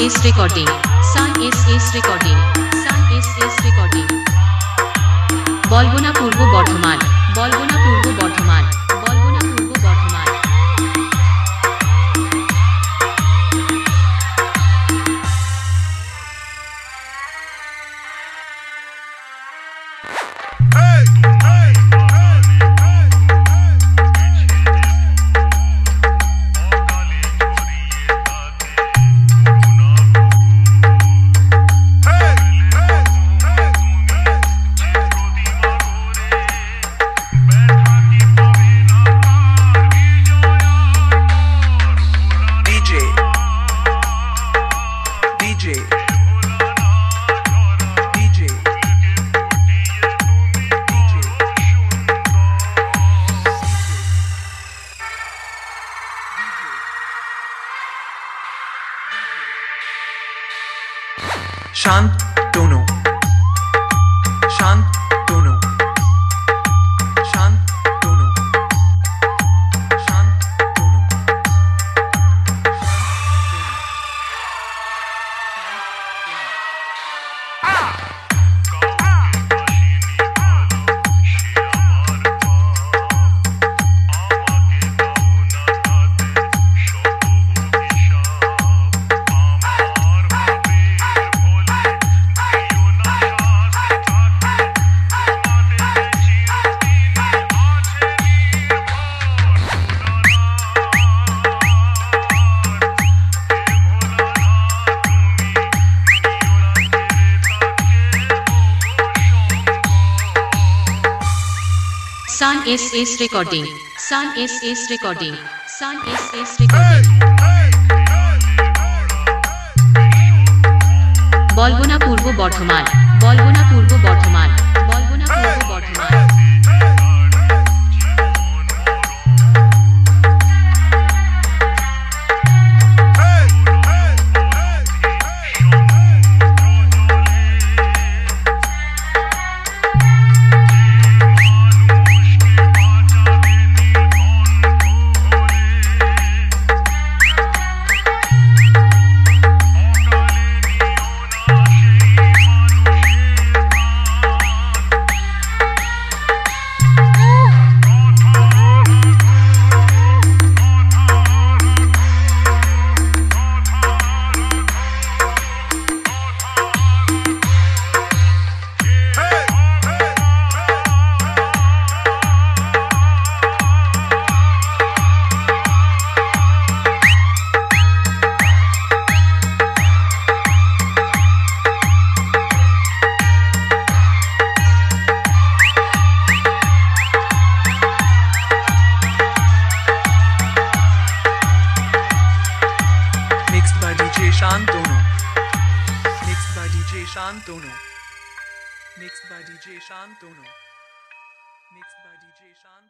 S recording সান S S recording সান S S recording বলবনা Purba Bardhaman বলবনা Shant. Sun SS recording. Sun SS recording. Sun SS recording. বলবনা Purba Bardhaman বলবনা Purba Bardhaman বলবনা Purba Bardhaman Shantono. Mixed by DJ Shantono. Mixed by DJ Shantono. Mixed by DJ Shantono.